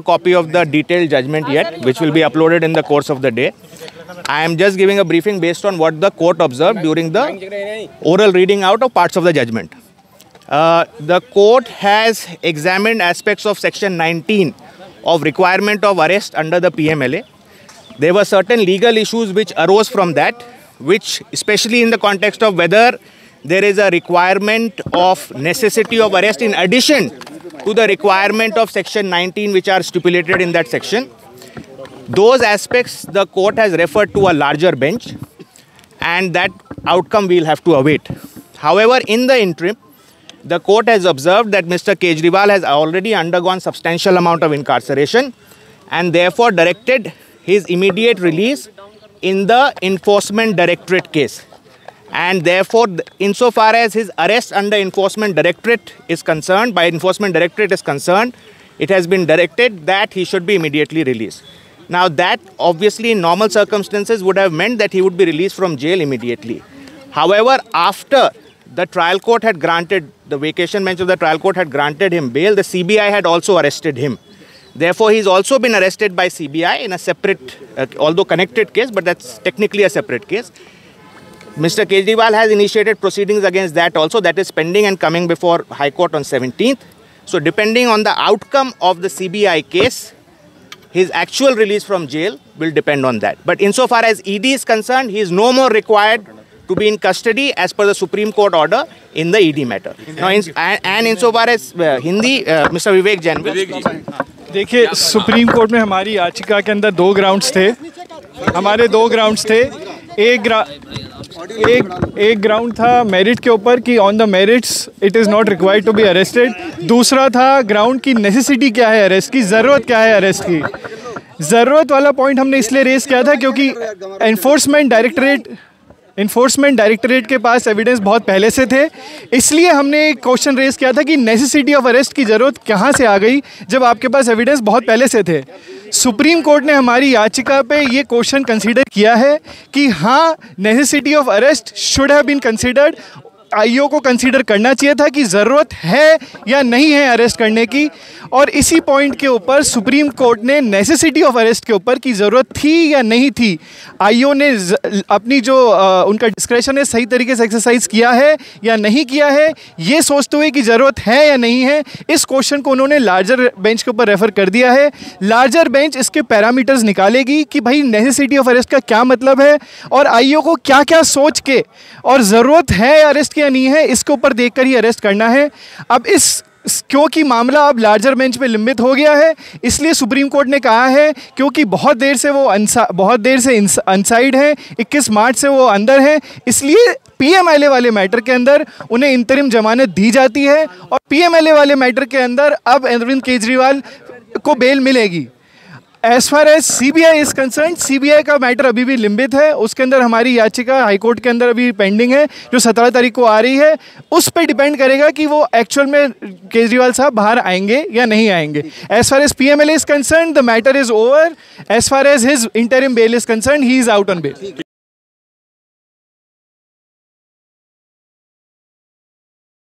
proper copy of the detailed judgment yet, which will be uploaded in the course of the day. I am just giving a briefing based on what the court observed during the oral reading out of parts of the judgment. Uh, the court has examined aspects of section 19 of requirement of arrest under the PMLA. There were certain legal issues which arose from that, which especially in the context of whether there is a requirement of necessity of arrest in addition to the requirement of section 19 which are stipulated in that section. Those aspects the court has referred to a larger bench and that outcome we'll have to await. However, in the interim, the court has observed that Mr. Kejriwal has already undergone substantial amount of incarceration and therefore directed his immediate release in the enforcement directorate case. And therefore, insofar as his arrest under enforcement directorate is concerned, by enforcement directorate is concerned, it has been directed that he should be immediately released. Now that obviously in normal circumstances would have meant that he would be released from jail immediately. However, after the trial court had granted, the vacation bench of the trial court had granted him bail, the CBI had also arrested him. Therefore, he's also been arrested by CBI in a separate, uh, although connected case, but that's technically a separate case. Mr. Kejriwal has initiated proceedings against that also. That is pending and coming before High Court on 17th. So, depending on the outcome of the CBI case, his actual release from jail will depend on that. But insofar as ED is concerned, he is no more required to be in custody as per the Supreme Court order in the ED matter. Now, in, and, and insofar as uh, Hindi, uh, Mr. Vivek Jain. देखिए supreme court में हमारी याचिका के अंदर दो grounds थे हमारे दो ग्राउंड्स थे एक ग्रा एक एक ग्राउंड था मेरिट के ऊपर कि on the merits it is not required to be arrested दूसरा था ग्राउंड की नेसेसिटी क्या है अरेस्ट की, ज़रूरत क्या है अरेस्ट की? ज़रूरत वाला पॉइंट हमने इसलिए रेस किया था क्योंकि एनफोर्समेंट डायरेक्टरेट इन्फोर्समेंट डायरेक्टरेट के पास एविडेंस बहुत पहले से थे। इसलिए हमने एक क्वेश्चन रेज किया था कि नेसेसिटी ऑफ़ अरेस्ट की ज़रूरत कहाँ से आ गई, जब आपके पास एविडेंस बहुत पहले से थे। सुप्रीम कोर्ट ने हमारी याचिका पे ये क्वेश्चन कंसीडर किया है कि हाँ necessity of arrest should have been considered IO को कंसीडर करना चाहिए था कि ज़रूरत है या नहीं है अरेस्ट करने की। और इसी पॉइंट के ऊपर सुप्रीम कोर्ट ने नेसेसिटी ऑफ़ अरेस्ट के ऊपर की ज़रूरत थी या नहीं थी आईओ ने अपनी जो आ, उनका डिस्क्रेशन है सही तरीके से एक्सरसाइज किया है या नहीं किया है ये सोचते हुए कि ज़रूरत है या नहीं है इस क्वेश्चन को उन्होंने लार्जर बेंच के ऊपर रेफ़र कर दिया है। लार्जर बेंच इसके पैरामीटर्स निकालेगी कि भाई नेसेसिटी ऑफ़ अरेस्ट का क्या मतलब है और आईओ को क्या क्या सोच के और ज़रूरत है अरेस्ट या नहीं है, इसके ऊपर देखकर ही अरेस्ट करना है। अब इस क्योंकि मामला अब लार्जर बेंच पे लंबित हो गया है, इसलिए सुप्रीम कोर्ट ने कहा है, क्योंकि बहुत देर से वो बहुत देर से अनसाइड है 21 मार्च से वो अंदर हैं, इसलिए पीएमएलए वाले मैटर के अंदर उन्हें इंतरिम जमानत दी जाती है और पीएमएलए वाले मैटर के अंदर अब अरविंद केजरीवाल को बेल मिलेगी। As far as C B I is concern C B I का मैटर अभी भी लंबित है। उसके अंदर हमारी याचिका हाईकोर्ट के अंदर अभी पेंडिंग है, जो सत्रह तारीख को आ रही है। उस पर डिपेंड करेगा कि वो एक्चुअल में केजरीवाल साहब बाहर आएँगे या नहीं आएँगे। As far as P M L is concern the matter is over as far as his interim bail is concern he is out on bail